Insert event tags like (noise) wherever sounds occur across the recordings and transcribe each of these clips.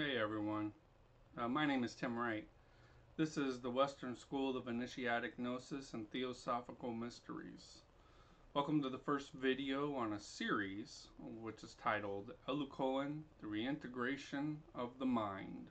Hey everyone, uh, my name is Tim Wright. This is the Western School of Initiatic Gnosis and Theosophical Mysteries. Welcome to the first video on a series which is titled Élus Coën, the Reintegration of the Mind.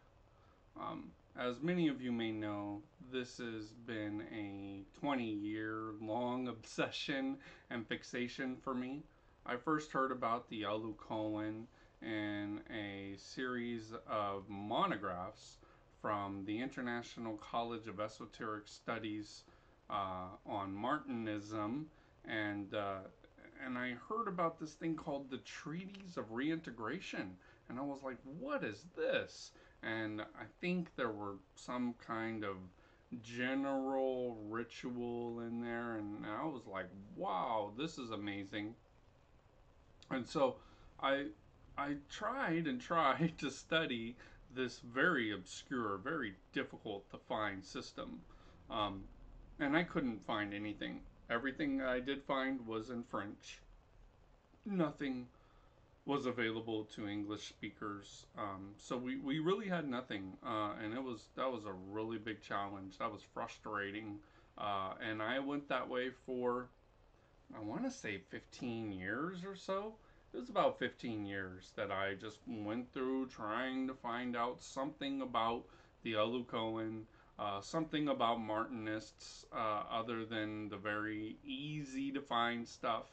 Um, as many of you may know, this has been a 20 year long (laughs) obsession and fixation for me. I first heard about the Élus Coën in a series of monographs from the International College of Esoteric Studies uh, on Martinism, and uh, and I heard about this thing called the Treatise of Reintegration, and I was like, what is this? And I think there were some kind of general ritual in there, and I was like, wow, this is amazing. And so I I tried and tried to study this very obscure, very difficult to find system, um, and I couldn't find anything. Everything I did find was in French. Nothing was available to English speakers, um, so we, we really had nothing, uh, and it was that was a really big challenge. That was frustrating, uh, and I went that way for I want to say 15 years or so it was about 15 years that I just went through trying to find out something about the Élus Coën, uh, something about Martinists, uh, other than the very easy to find stuff.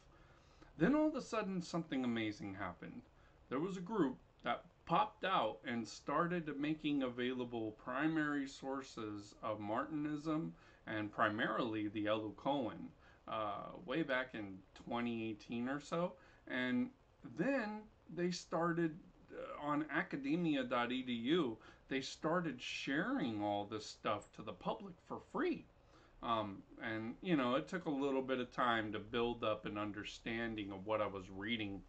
Then all of a sudden, something amazing happened. There was a group that popped out and started making available primary sources of Martinism and primarily the Élus Coën uh, way back in 2018 or so. And then they started uh, on academia.edu, they started sharing all this stuff to the public for free. Um, and, you know, it took a little bit of time to build up an understanding of what I was reading.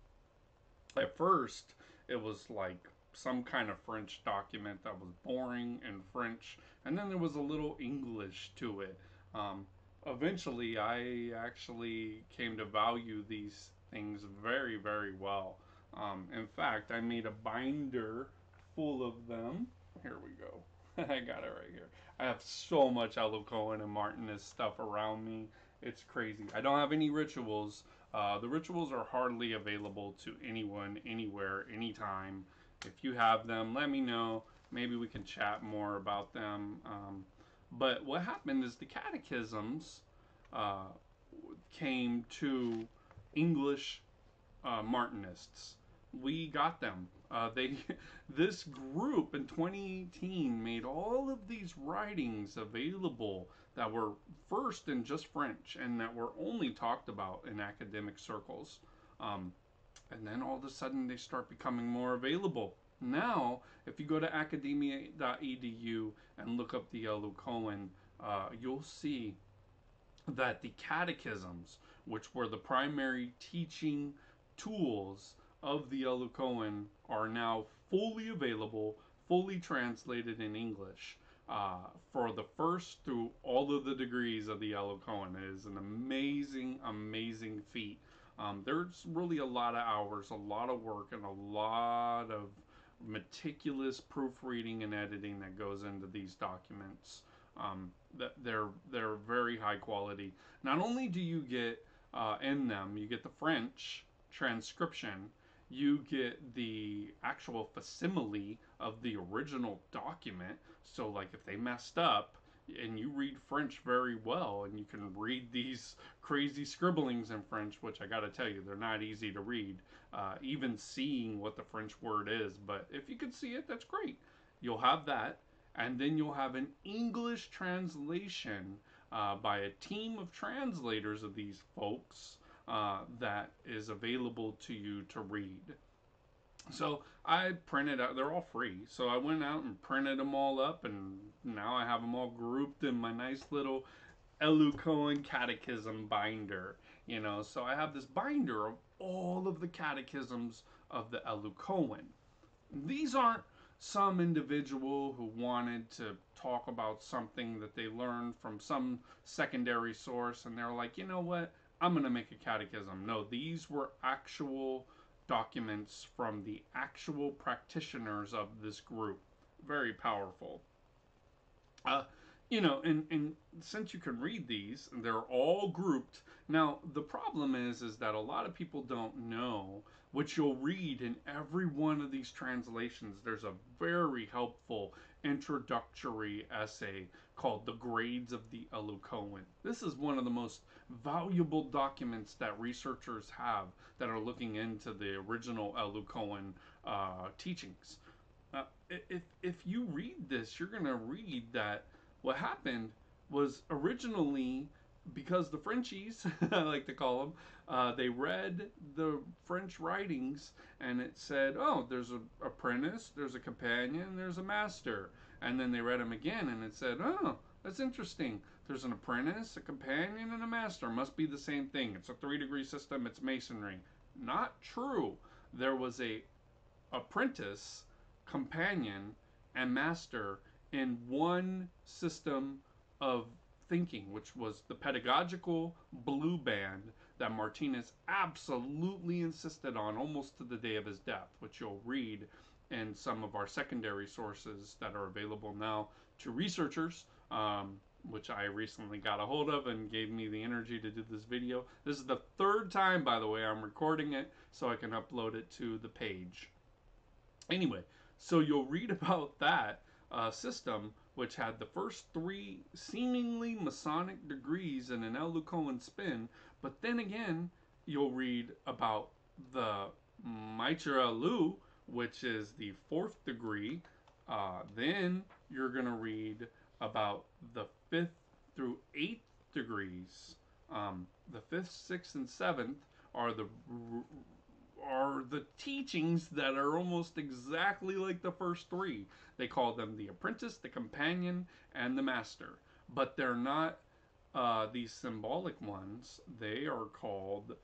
At first, it was like some kind of French document that was boring in French, and then there was a little English to it. Um, eventually, I actually came to value these things very, very well. Um, in fact, I made a binder full of them. Here we go. (laughs) I got it right here. I have so much Élus Coën and Martinist stuff around me. It's crazy. I don't have any rituals. Uh, the rituals are hardly available to anyone, anywhere, anytime. If you have them, let me know. Maybe we can chat more about them. Um, but what happened is the catechisms uh, came to English uh, Martinists. We got them. Uh, they, (laughs) this group in 2018 made all of these writings available that were first in just French and that were only talked about in academic circles. Um, and then all of a sudden they start becoming more available. Now, if you go to academia.edu and look up the Élus Coën, uh, you'll see that the catechisms, which were the primary teaching tools of the Élus Coën, are now fully available, fully translated in English. Uh, for the first through all of the degrees of the Élus Coën. It is an amazing, amazing feat. Um, there's really a lot of hours, a lot of work, and a lot of meticulous proofreading and editing that goes into these documents. Um, they're they're very high quality. Not only do you get uh, in them, you get the French transcription, you get the actual facsimile of the original document. So, like, if they messed up and you read French very well, and you can read these crazy scribblings in French, which I got to tell you, they're not easy to read, uh, even seeing what the French word is. But if you can see it, that's great. You'll have that and then you'll have an English translation uh, by a team of translators of these folks uh, that is available to you to read. So I printed out, they're all free. So I went out and printed them all up, and now I have them all grouped in my nice little Élus Coën catechism binder. You know, so I have this binder of all of the catechisms of the Élus Coën. These aren't some individual who wanted to talk about something that they learned from some secondary source and they're like, you know what, I'm going to make a catechism. No, these were actual documents from the actual practitioners of this group. Very powerful. Uh, you know, and, and since you can read these, they're all grouped. Now, the problem is, is that a lot of people don't know what you'll read in every one of these translations. There's a very helpful introductory essay called The Grades of the Élus Coën. This is one of the most valuable documents that researchers have that are looking into the original Élus Coën uh, teachings. Uh, if, if you read this, you're going to read that what happened was originally because the Frenchies, (laughs) I like to call them, uh, they read the French writings and it said, oh, there's an apprentice, there's a companion, there's a master. And then they read them again and it said, oh, that's interesting. There's an apprentice, a companion, and a master. Must be the same thing. It's a three degree system, it's masonry. Not true. There was a apprentice, companion, and master in one system of thinking, which was the pedagogical blue band that Martinez absolutely insisted on almost to the day of his death, which you'll read in some of our secondary sources that are available now to researchers, um, which I recently got a hold of and gave me the energy to do this video. This is the third time, by the way, I'm recording it so I can upload it to the page. Anyway, so you'll read (laughs) about that uh, system, which had the first three seemingly Masonic degrees in an Élus Coën spin, but then again, you'll read about the Maitre Elu, which is the fourth degree. Uh, then you're going to read about the fifth through eighth degrees. Um, the fifth, sixth, and seventh are the are the teachings that are almost exactly like the first three. They call them the apprentice, the companion, and the master. But they're not uh, these symbolic ones. They are called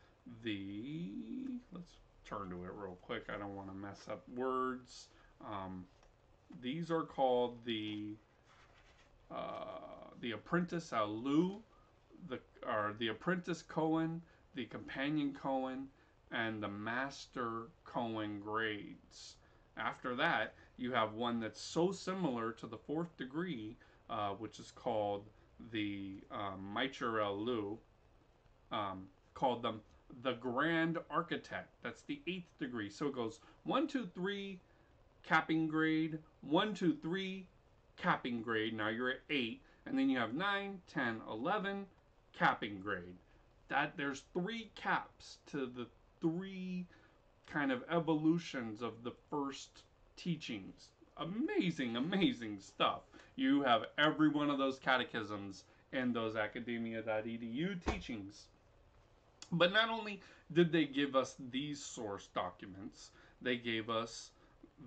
the. Let's turn to it real quick. I don't want to mess up words. Um, these are called the uh, the apprentice Alu, the or the apprentice Cohen, the companion Koan, and the master Cohen grades. After that, you have one that's so similar to the fourth degree, uh, which is called the um, Lu, um, called them the Grand Architect. That's the eighth degree. So it goes one, two, three, capping grade, one, two, three, capping grade. Now you're at eight, and then you have nine, ten, eleven, capping grade. That there's three caps to the three kind of evolutions of the first teachings. Amazing, amazing stuff. You have every one of those catechisms in those academia.edu teachings. But not only did they give us these source documents, they gave us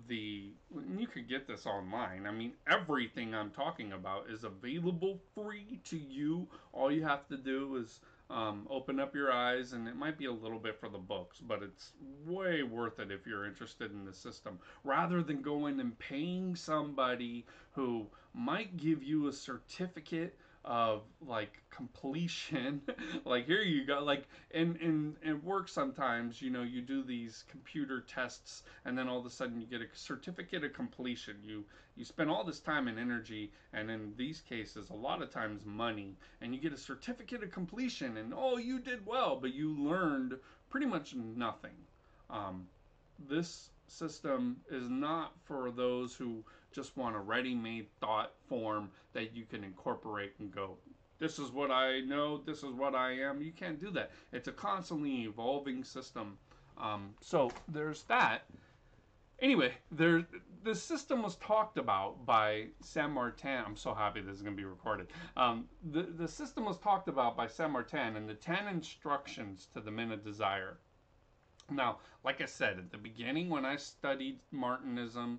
the you could get this online. I mean, everything I'm talking about is available free to you. All you have to do is um, open up your eyes, and it might be a little bit for the books, but it's way worth it if you're interested in the system. Rather than going and paying somebody who might give you a certificate of like completion. (laughs) Like here you go. Like in in in work sometimes you know you do these computer tests and then all of a sudden you get a certificate of completion. You you spend all this time and energy and in these cases a lot of times money. And you get a certificate of completion and oh you did well but you learned pretty much nothing. Um, this system is not for those who just want a ready-made thought form that you can incorporate and go this is what i know this is what i am you can't do that it's a constantly evolving system um, so there's that anyway there the system was talked about by Saint Martin. I'm so happy this is going to be recorded. Um, the, the system was talked about by Saint Martin and the 10 instructions to the men of desire. Now, like I said at the beginning, when I studied Martinism,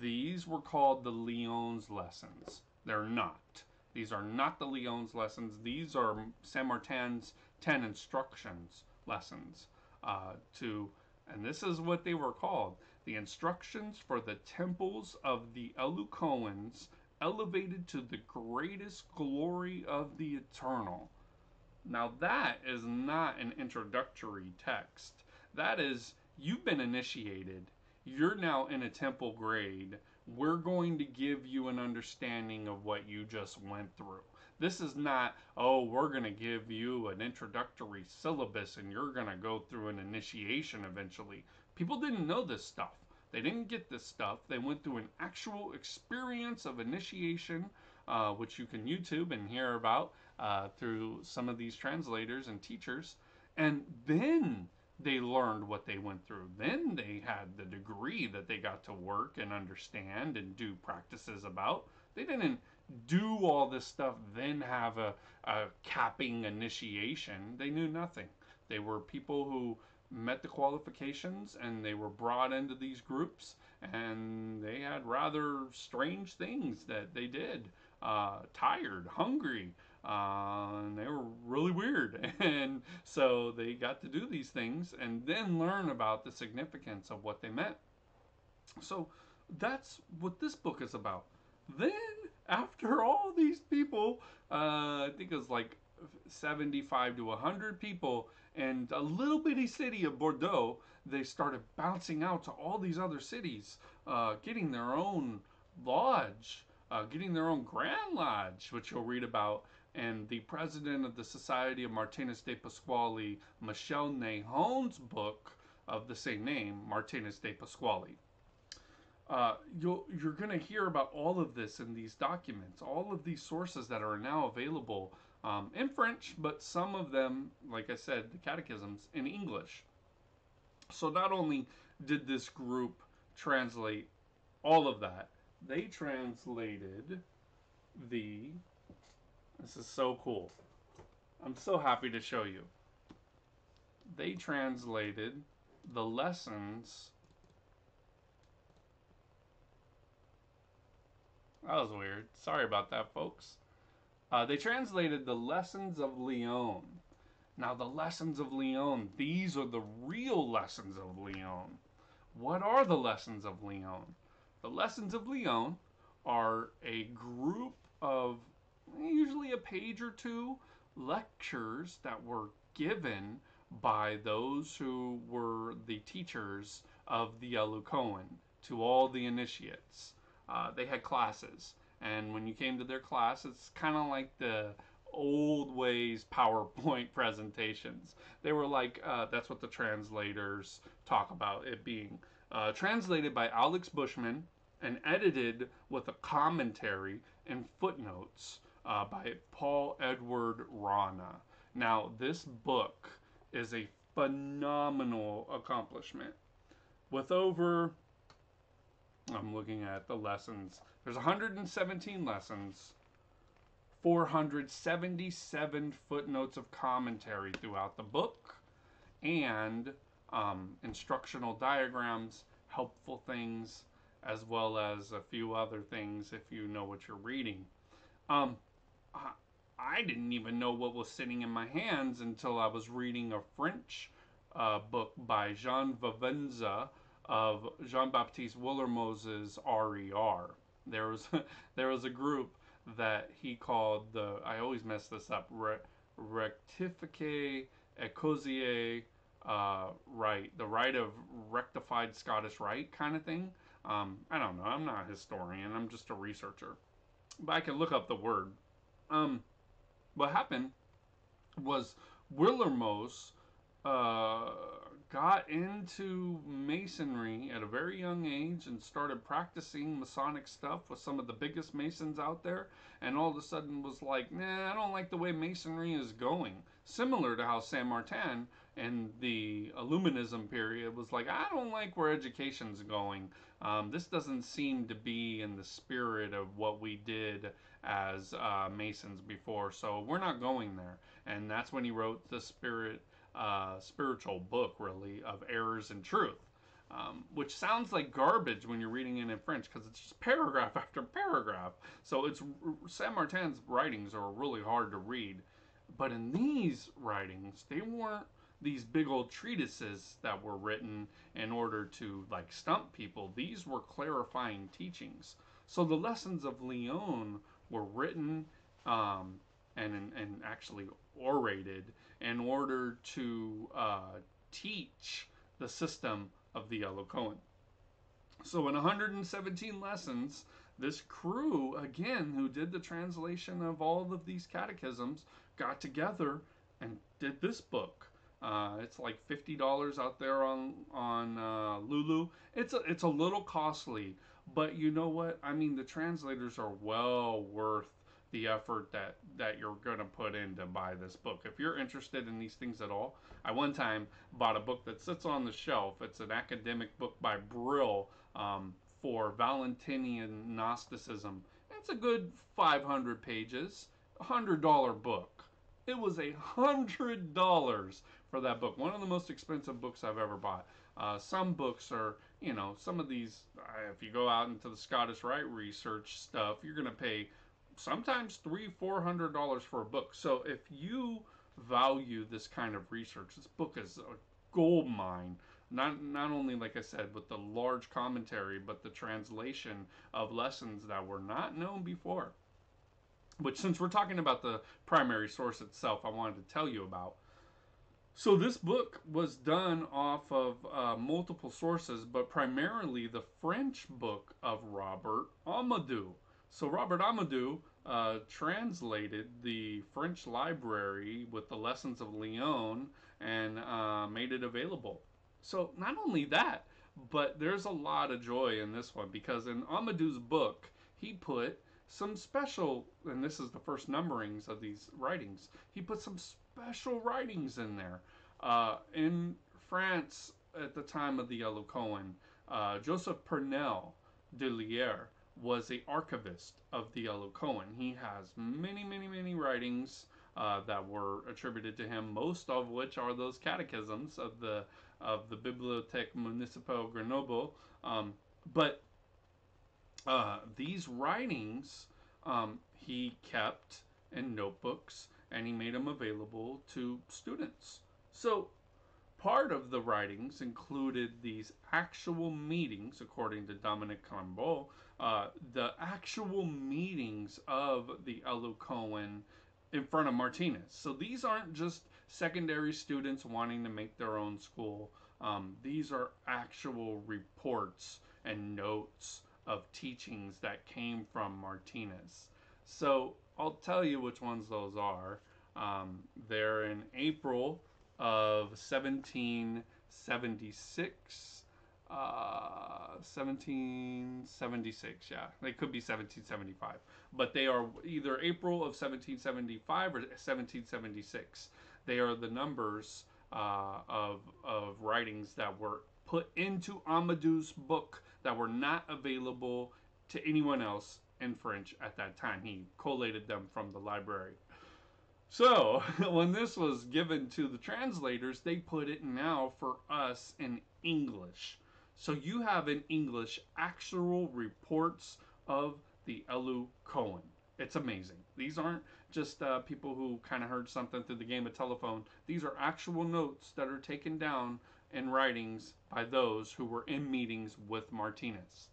these were called the Lyons lessons. They're not. These are not the Lyons lessons. These are Saint Martin's 10 instructions lessons uh, to, and this is what they were called the instructions for the temples of the Élus Coëns elevated to the greatest glory of the eternal. Now, that is not an introductory text. That is you've been initiated. You're now in a temple grade. We're going to give you an understanding of what you just went through. This is not, oh, we're going to give you an introductory syllabus and you're going to go through an initiation eventually. People didn't know this stuff. They didn't get this stuff. They went through an actual experience of initiation, uh, which you can YouTube and hear about uh, through some of these translators and teachers. And then they learned what they went through. Then they had the degree that they got to work and understand and do practices about. They didn't do all this stuff, then have a, a capping initiation. They knew nothing. They were people who met the qualifications and they were brought into these groups and they had rather strange things that they did. Uh, tired, hungry, uh, and they were really weird. (laughs) And so they got to do these things and then learn about the significance of what they meant. So that's what this book is about. Then, after (laughs) all these people, uh, I think it was like 75 to 100 people, and a little bitty city of Bordeaux, they started bouncing out to all these other cities, uh, getting their own lodge, uh, getting their own Grand Lodge, which you'll read about. And the president of the Society of Martinez de Pasqually, Michel Nahon's book of the same name, Martinez de Pasqually. Uh, you'll, you're going to hear about all of this in these documents, all of these sources that are now available um, in French, but some of them, like I said, the catechisms in English. So not only did this group translate all of that, they translated the. This is so cool. I'm so happy to show you. They translated the lessons That was weird. Sorry about that, folks. Uh, they translated the Lessons of Lyon. Now, the Lessons of Lyon, these are the real Lessons of Lyon. What are the Lessons of Lyon? The Lessons of Lyon are a group of usually a page or two lectures that were given by those who were the teachers of the Élus Coën to all the initiates uh, they had classes. And when you came to their class, it's kind of like the old ways PowerPoint (laughs) presentations. They were like, uh, that's what the translators talk about it being. Uh, translated by Alex Bushman and edited with a commentary and footnotes uh, by Paul Edward Rana. Now, this book is a phenomenal accomplishment. With over I'm looking at the lessons. There's 117 lessons, 477 footnotes of commentary throughout the book, and um, instructional diagrams, helpful things, as well as a few other things if you know what you're reading. Um, I, didn't even know what was sitting in my hands until I was reading a French uh, book by Jean Vivenza of Jean-Baptiste Willermoz's RER. There was (laughs) there was a group that he called the I always mess this up Re, Rectifique uh, right the right of rectified Scottish Rite kind of thing. Um, I don't know. I'm not a historian. I'm just a researcher, but I can look up the word. Um, what happened was Willermoz uh, got into masonry at a very young age and started practicing Masonic stuff with some of the biggest masons out there, and all of a sudden was like, nah, I don't like the way masonry is going. Similar to how Saint Martin in the Illuminism period was like, I don't like where education's going. Um, this doesn't seem to be in the spirit of what we did as uh, Masons before, so we're not going there. And that's when he wrote the Spirit uh, spiritual book, really, of errors and truth. Um, which sounds like garbage when you're reading it in French because it's just paragraph (laughs) after paragraph. So it's Saint Martin's writings are really hard to read, but in these writings, they weren't these big old treatises that were written in order to like stump people. These were clarifying teachings. So the lessons of Lyon were written um, and and actually orated in order to uh, teach the system of the Élus Coën. So, in 117 lessons, this crew, again, who did the translation of all of these catechisms, got together and did this book. Uh, it's like fifty dollars out there on on uh, Lulu. It's a, it's a little costly, but you know what? I mean, the translators are well worth the effort that that you're going to put in to buy this book. If you're interested in these things at all, I one time bought a book that sits on the shelf. It's an academic book by Brill um, for Valentinian Gnosticism. It's a good 500 pages, a hundred dollar book. It was a hundred dollars for that book. One of the most expensive books I've ever bought. Uh, some books are, you know, some of these. Uh, if you go out into the Scottish Rite Research stuff, you're going to pay sometimes three, four hundred dollars for a book. So if you value this kind of research, this book is a gold mine. Not not only like I said with the large commentary, but the translation of lessons that were not known before. Which, since we're talking about the primary source itself, I wanted to tell you about. So this book was done off of uh, multiple sources, but primarily the French book of Robert Amadou. So Robert Amadou uh, translated the French library with the lessons of Lyon and uh, made it available. So not only that, but there's a lot of joy in this one because in Amadou's book, he put some special, and this is the first numberings of these writings, he put some special writings in there. Uh, in France, at the time of the Élus Coën, uh, Joseph Pernelle de Lier was the archivist of the Élus Coën. He has many, many, many writings uh, that were attributed to him, most of which are those catechisms of the of the Bibliothèque Municipale Grenoble. Um, but uh, these writings um, he kept in notebooks and he made them available to students. So part of the writings included these actual meetings, according to Dominic Cambot, uh, the actual meetings of the Élus Coën in front of Martinez. So these aren't just secondary students wanting to make their own school. Um, these are actual reports and notes of teachings that came from Martinez. So I'll tell you which ones those are. Um, they're in April of 1776. Uh, 1776, yeah. They could be 1775. But they are either April of 1775 or 1776. They are the numbers uh, of, of writings that were put into Amadou's book that were not available to anyone else in French at that time. He collated them from the library. So, (laughs) when this was given to the translators, they put it now for us in English. So, you have in English actual reports of the Élus Coën. It's amazing. These aren't just uh, people who kind of heard something through the game of telephone. These are actual notes that are taken down in writings by those who were in meetings with Martinez.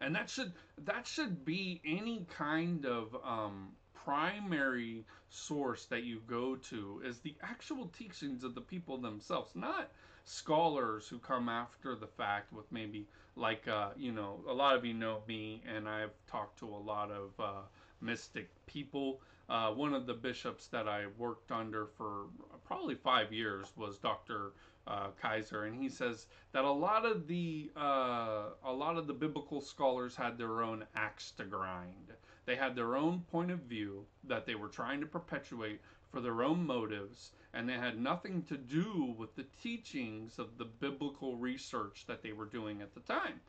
And that should that should be any kind of um, primary source that you go to is the actual teachings of the people themselves, not scholars who come after the fact with maybe like uh, you know a lot of you know me and I've talked to a lot of uh, mystic people. Uh, one of the bishops that I worked under for probably five years was Dr. Uh, Kaiser, and he says that a lot of the uh, a lot of the biblical scholars had their own axe to grind. They had their own point of view that they were trying to perpetuate for their own motives, and they had nothing to do with the teachings of the biblical research that they were doing at the time.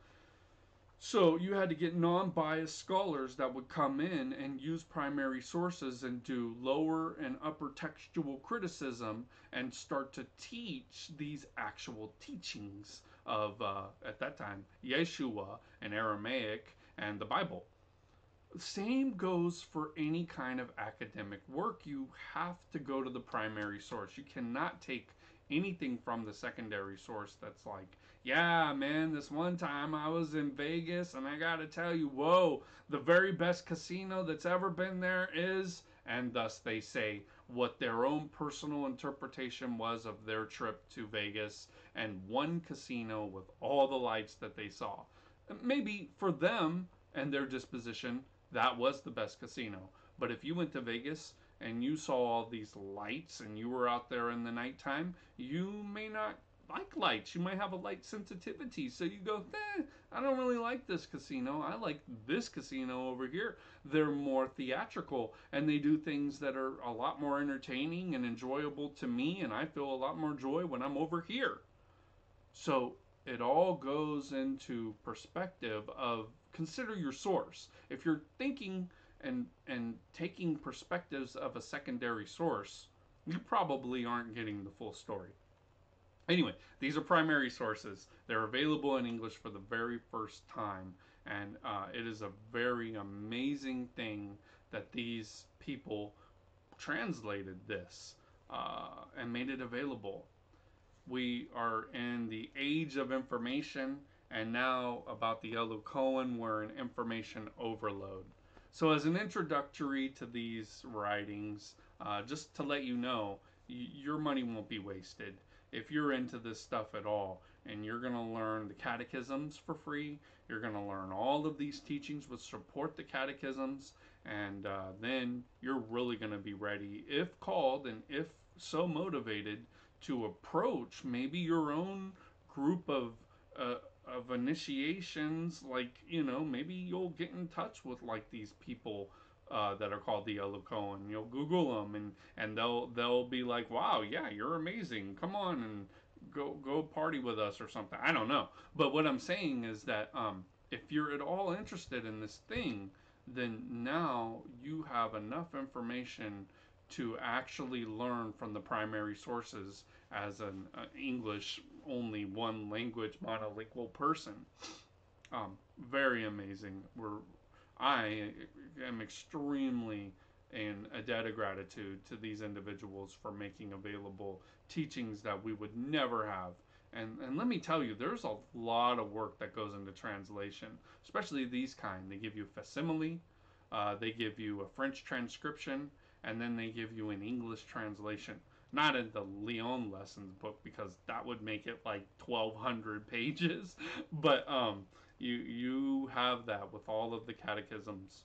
So you had to get non biased scholars that would come in and use primary sources and do lower and upper textual criticism and start to teach these actual teachings of, uh, at that time, Yeshua and Aramaic and the Bible. Same goes for any kind of academic work. You have to go to the primary source. You cannot take anything from the secondary source that's like, yeah, man, this one time I was in Vegas and I gotta tell you, whoa, the very best casino that's ever been there is, and thus they say, what their own personal interpretation was of their trip to Vegas and one casino with all the lights that they saw. Maybe for them and their disposition, that was the best casino. But if you went to Vegas and you saw all these lights and you were out there in the nighttime, you may not like lights. You might have a light sensitivity. So you go, eh, I don't really like this casino. I like this casino over here. They're more theatrical and they do things that are a lot more entertaining and enjoyable to me. And I feel a lot more joy when I'm over here. So it all goes into perspective of consider your source. If you're thinking and and taking perspectives of a secondary source, you probably aren't getting the full story. Anyway, these are primary sources. They're available in English for the very first time, and uh, it is a very amazing thing that these people translated this uh, and made it available. We are in the age of information, and now about the Élus Coën, we're in information overload. So, as an introductory to these writings, uh, just to let you know, your money won't be wasted if you're into this stuff at all and you're going to learn the catechisms for free, you're going to learn all of these teachings which support the catechisms, and uh, then you're really going to be ready, if called and if so motivated, to approach maybe your own group of. Uh, of initiations like you know maybe you'll get in touch with like these people uh, that are called the Élus Coën. You'll Google them, and and they'll they'll be like, "Wow, yeah, you're amazing. Come on and go go party with us or something." I don't know, but what I'm saying is that um, if you're at all interested in this thing, then now you have enough information to actually learn from the primary sources as an uh, English only one language monolingual person. Um, very amazing. We're I am extremely in a debt of gratitude to these individuals for making available teachings that we would never have. And, and let me tell you, there's a lot of work that goes into translation, especially these kind. They give you facsimile, uh, they give you a French transcription, and then they give you an English translation. Not in the Lyon lessons book because that would make it like 1,200 pages, (laughs) but um, you you have that with all of the catechisms.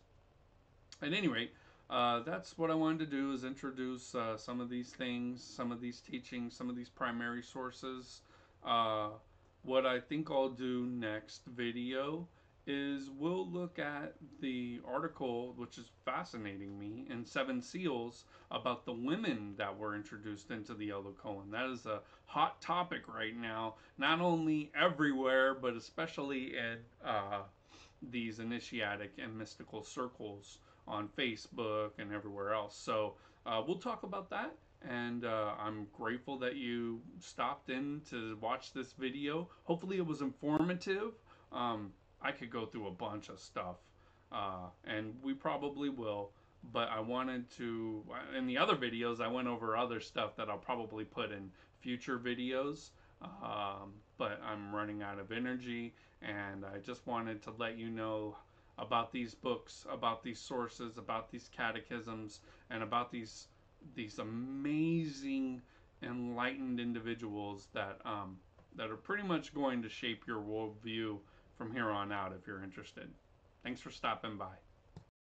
At any rate, uh, that's what I wanted to do is introduce uh, some of these things, some of these teachings, some of these primary sources. Uh, what I think I'll do next video is we'll look at the article, which is fascinating me, in Seven Seals about the women that were introduced into the Élus Coën. That is a hot topic right now, not only everywhere, but especially in uh, these initiatic and mystical circles on Facebook and everywhere else. So uh, we'll talk about that. And uh, I'm grateful that you stopped in to watch this video. Hopefully, it was informative. Um, I could go through a bunch of stuff, uh, and we probably will. But I wanted to, in the other videos, I went over other stuff that I'll probably put in future videos. Um, but I'm running out of energy, and I just wanted to let you know about these books, about these sources, about these catechisms, and about these these amazing enlightened individuals that um, that are pretty much going to shape your worldview from here on out if you're interested. Thanks for stopping by.